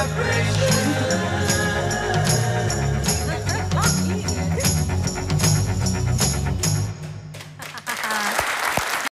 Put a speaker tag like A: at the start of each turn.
A: celebration.